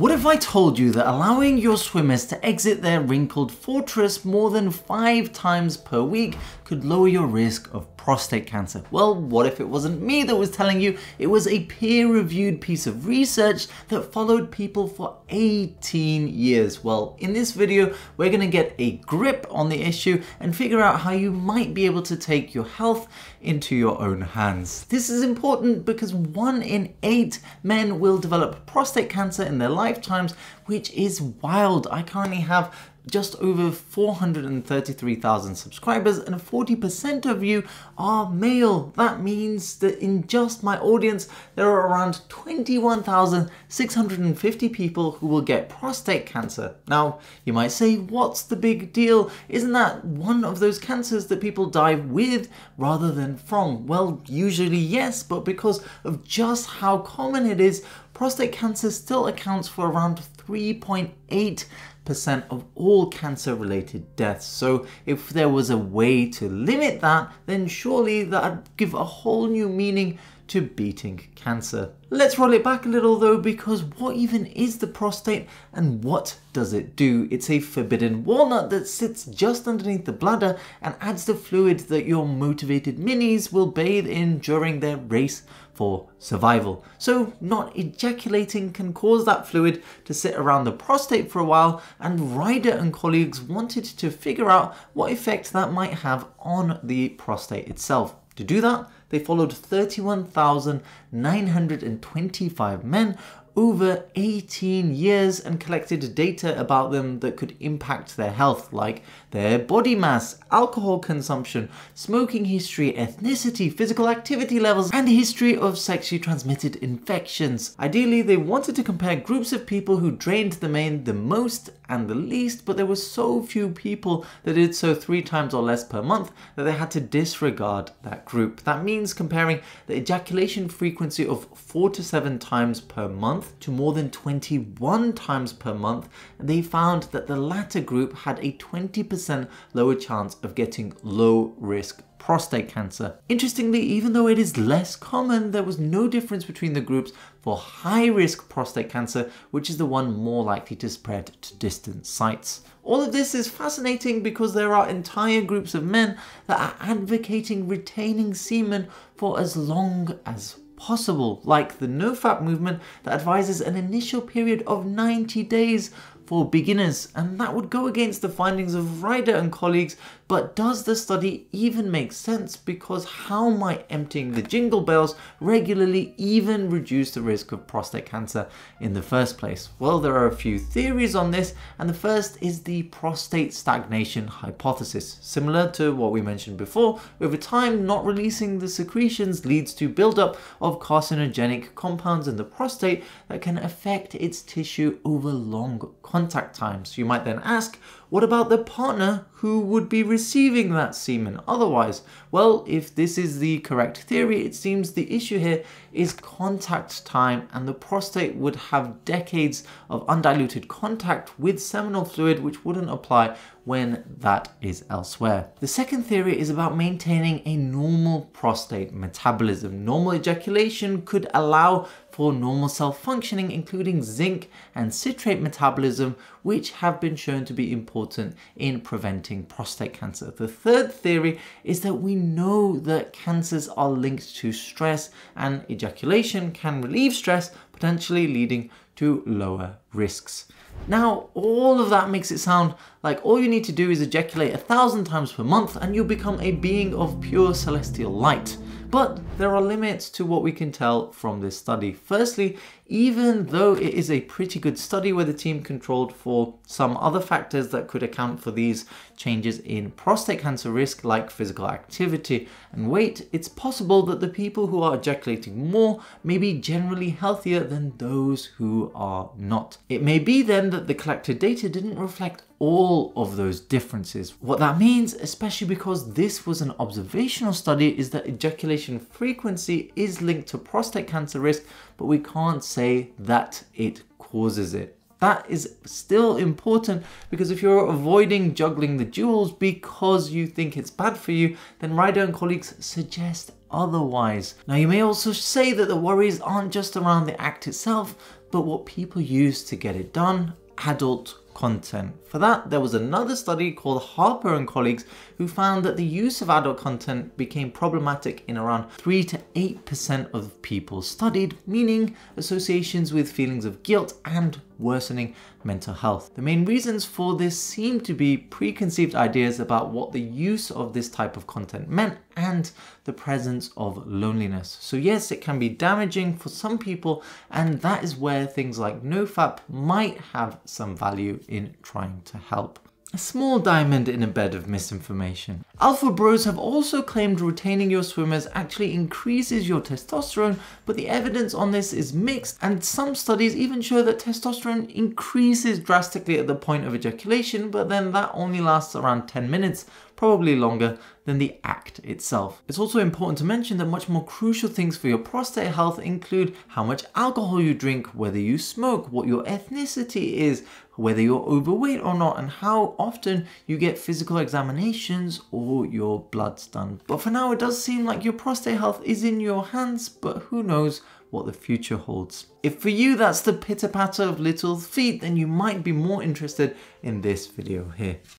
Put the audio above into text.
What if I told you that allowing your swimmers to exit their wrinkled fortress more than five times per week could lower your risk of prostate cancer? Well, what if it wasn't me that was telling you? It was a peer-reviewed piece of research that followed people for 18 years. Well, in this video, we're gonna get a grip on the issue and figure out how you might be able to take your health into your own hands. This is important because one in eight men will develop prostate cancer in their lifetimes, which is wild. I currently have just over 433,000 subscribers and 40% of you are male. That means that in just my audience, there are around 21,650 people who will get prostate cancer. Now, you might say, what's the big deal? Isn't that one of those cancers that people die with rather than from? Well, usually yes, but because of just how common it is, prostate cancer still accounts for around 3.8 percent of all cancer related deaths. So if there was a way to limit that, then surely that'd give a whole new meaning to beating cancer. Let's roll it back a little though because what even is the prostate and what does it do? It's a forbidden walnut that sits just underneath the bladder and adds the fluid that your motivated minis will bathe in during their race for survival. So not ejaculating can cause that fluid to sit around the prostate for a while and Rider and colleagues wanted to figure out what effect that might have on the prostate itself. To do that, they followed 31,925 men over 18 years and collected data about them that could impact their health, like their body mass, alcohol consumption, smoking history, ethnicity, physical activity levels, and history of sexually transmitted infections. Ideally, they wanted to compare groups of people who drained the main the most and the least, but there were so few people that did so three times or less per month that they had to disregard that group. That means comparing the ejaculation frequency of four to seven times per month to more than 21 times per month, they found that the latter group had a 20% lower chance of getting low risk prostate cancer. Interestingly, even though it is less common, there was no difference between the groups for high risk prostate cancer, which is the one more likely to spread to distant sites. All of this is fascinating because there are entire groups of men that are advocating retaining semen for as long as possible, like the NoFap movement that advises an initial period of 90 days for beginners, and that would go against the findings of Rider and colleagues but does the study even make sense? Because how might emptying the jingle bells regularly even reduce the risk of prostate cancer in the first place? Well, there are a few theories on this, and the first is the prostate stagnation hypothesis. Similar to what we mentioned before, over time, not releasing the secretions leads to buildup of carcinogenic compounds in the prostate that can affect its tissue over long contact times. You might then ask, what about the partner who would be receiving that semen otherwise? Well, if this is the correct theory, it seems the issue here is contact time and the prostate would have decades of undiluted contact with seminal fluid which wouldn't apply when that is elsewhere. The second theory is about maintaining a normal prostate metabolism. Normal ejaculation could allow for normal cell functioning, including zinc and citrate metabolism, which have been shown to be important in preventing prostate cancer. The third theory is that we know that cancers are linked to stress and ejaculation can relieve stress, potentially leading to lower risks. Now, all of that makes it sound like all you need to do is ejaculate a thousand times per month and you'll become a being of pure celestial light. But there are limits to what we can tell from this study. Firstly, even though it is a pretty good study where the team controlled for some other factors that could account for these changes in prostate cancer risk like physical activity and weight, it's possible that the people who are ejaculating more may be generally healthier than those who are not. It may be then that the collected data didn't reflect all of those differences. What that means, especially because this was an observational study, is that ejaculation frequency is linked to prostate cancer risk, but we can't say that it causes it. That is still important because if you're avoiding juggling the jewels because you think it's bad for you, then Rider and colleagues suggest otherwise. Now you may also say that the worries aren't just around the act itself, but what people use to get it done, adult content. For that, there was another study called Harper and colleagues who found that the use of adult content became problematic in around 3 to 8% of people studied, meaning associations with feelings of guilt and worsening mental health. The main reasons for this seem to be preconceived ideas about what the use of this type of content meant and the presence of loneliness. So, yes, it can be damaging for some people, and that is where things like NoFap might have some value in trying to help. A small diamond in a bed of misinformation. Alpha bros have also claimed retaining your swimmers actually increases your testosterone, but the evidence on this is mixed, and some studies even show that testosterone increases drastically at the point of ejaculation, but then that only lasts around 10 minutes, probably longer than the act itself. It's also important to mention that much more crucial things for your prostate health include how much alcohol you drink, whether you smoke, what your ethnicity is, whether you're overweight or not, and how often you get physical examinations or your bloods done. But for now, it does seem like your prostate health is in your hands, but who knows what the future holds. If for you that's the pitter patter of little feet, then you might be more interested in this video here.